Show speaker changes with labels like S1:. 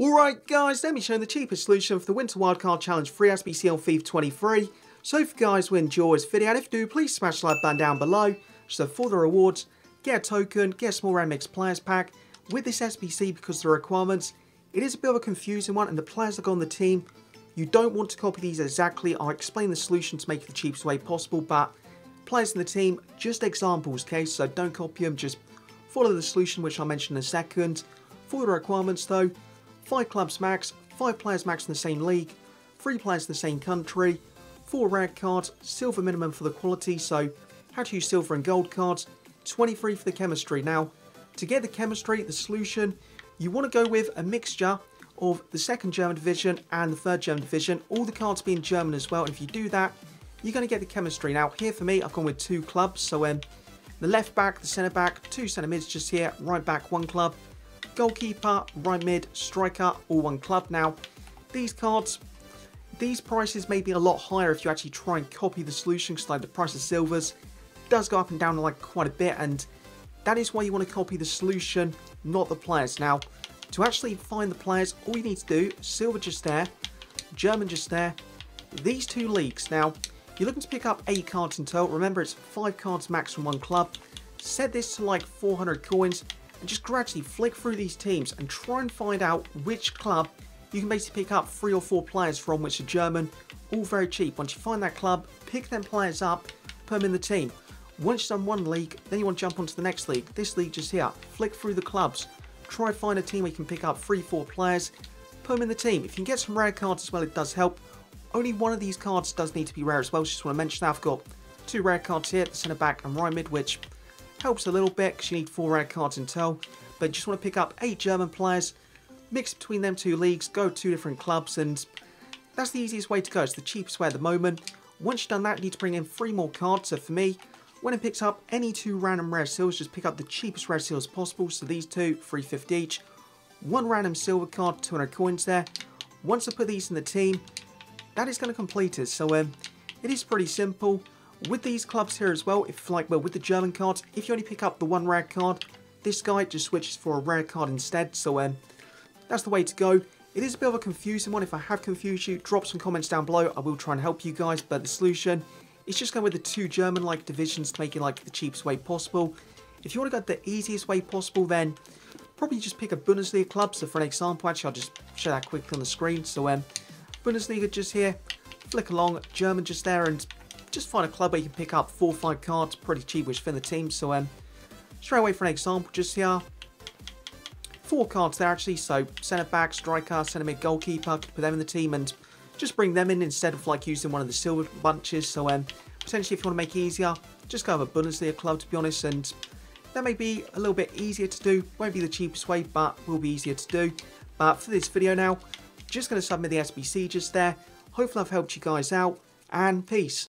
S1: Alright guys, let me show you the cheapest solution for the Winter Wildcard Challenge 3 SBC on FIFA 23. So if you guys will enjoy this video, and if you do, please smash the like button down below. So for the rewards, get a token, get a small random mix players pack. With this SBC, because the requirements, it is a bit of a confusing one, and the players that go on the team, you don't want to copy these exactly. I'll explain the solution to make it the cheapest way possible, but players in the team, just examples, okay? So don't copy them, just follow the solution, which I'll mention in a second. For the requirements though, 5 clubs max, 5 players max in the same league, 3 players in the same country, 4 rare cards, silver minimum for the quality, so how to use silver and gold cards, 23 for the chemistry. Now, to get the chemistry, the solution, you want to go with a mixture of the second German division and the third German division, all the cards being German as well, and if you do that, you're going to get the chemistry. Now, here for me, I've gone with two clubs, so um, the left back, the centre back, two centre mids just here, right back, one club, goalkeeper, right mid, striker, all one club. Now, these cards, these prices may be a lot higher if you actually try and copy the solution, because like the price of silvers does go up and down like quite a bit, and that is why you want to copy the solution, not the players. Now, to actually find the players, all you need to do, silver just there, German just there, these two leagues. Now, you're looking to pick up 8 cards in total. Remember, it's 5 cards max from one club. Set this to like 400 coins and just gradually flick through these teams and try and find out which club you can basically pick up 3 or 4 players from which are German, all very cheap. Once you find that club, pick them players up, put them in the team. Once you've done one league, then you want to jump onto the next league. This league just here. Flick through the clubs. Try find a team where you can pick up 3-4 players, put them in the team. If you can get some rare cards as well, it does help. Only one of these cards does need to be rare as well, just want to mention that. I've got two rare cards here, the centre back and right mid, which helps a little bit because you need four red cards in tow. But just want to pick up eight German players, mix between them two leagues, go two different clubs, and that's the easiest way to go. It's the cheapest way at the moment. Once you've done that, you need to bring in three more cards. So for me, when it picks up any two random rare seals, just pick up the cheapest rare seals possible. So these two, 350 each. One random silver card, 200 coins there. Once I put these in the team, that is going to complete it. So um, it is pretty simple. With these clubs here as well, if like, well, with the German cards, if you only pick up the one rare card, this guy just switches for a rare card instead. So um, that's the way to go. It is a bit of a confusing one. If I have confused you, drop some comments down below. I will try and help you guys. But the solution is just going with the two German-like divisions to make it like the cheapest way possible. If you want to go the easiest way possible, then probably just pick a Bundesliga club. So for an example, actually, I'll just show that quickly on the screen. So um, Bundesliga just here, flick along, German just there, and just find a club where you can pick up four or five cards pretty cheap, which fit the team. So um, straight away for an example, just here, four cards there actually. So centre back, striker, centre mid, goalkeeper, put them in the team and just bring them in instead of like using one of the silver bunches. So um, potentially if you want to make it easier, just go with a Bundesliga club to be honest, and that may be a little bit easier to do. Won't be the cheapest way, but will be easier to do. But for this video now, just going to submit the SBC just there. Hopefully I've helped you guys out, and peace.